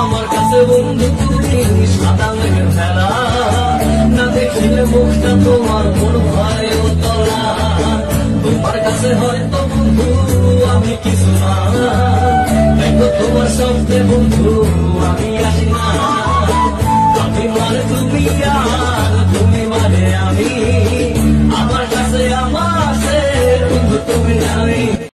আমার কাছে বন্ধু, তুমি সাদা মেঘের খেলা না দেখলে মুখটা তোমার মন ভয় তোলা তোমার কাছে হয়তো বন্ধু, আমি কিছু না। দেখো তোমার সবচেয়ে বন্ধু, আমি আসি না। তুমি মারে তুমি আর তুমি মারে আমি।